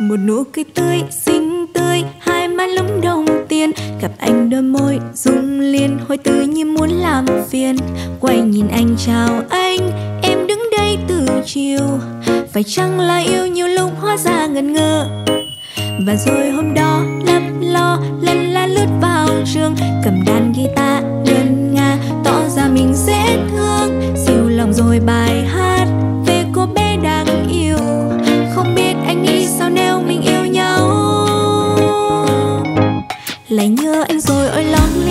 một nụ cười tươi, xinh tươi, hai má lúng đồng tiền. Gặp anh đôi môi rung liền hồi tự như muốn làm phiền. Quay nhìn anh, chào anh, em đứng đây từ chiều. Phải chăng là yêu nhiều lúc hóa ra ngần ngơ? Và rồi hôm đó, lấp lo lần la lướt vào trường. Cầm đàn guitar, ngân nga, tỏ ra mình dễ thương. Siêu lòng rồi bài hát lại nhớ anh rồi ôi lonely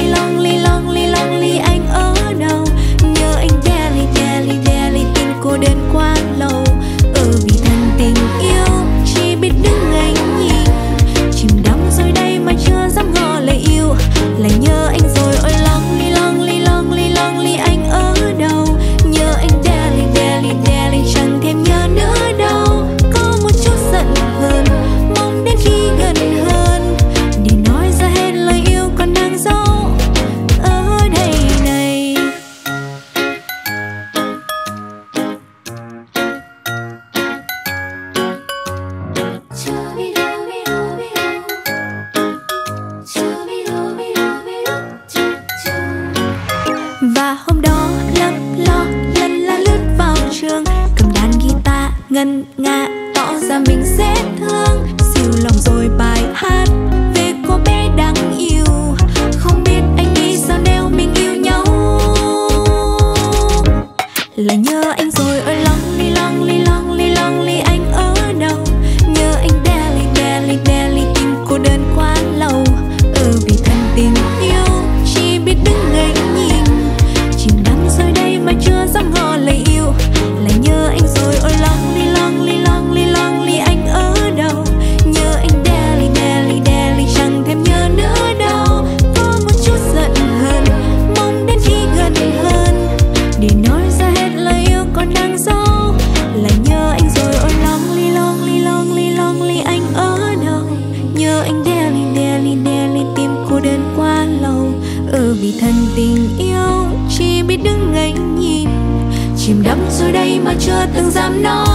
và hôm đó lấp lo lần la lướt vào trường. Cầm đàn guitar ngân nga, tỏ ra mình dễ thương. Siêu lòng rồi bài hát về cô bé đáng yêu. Không biết anh nghĩ sao nếu mình yêu nhau? Là nhớ anh rồi, ơi ôi li lonely li lonely li ở li vì thân tình yêu, chỉ biết đứng ngây nhìn. Chìm đắm rồi đây mà chưa từng dám nói.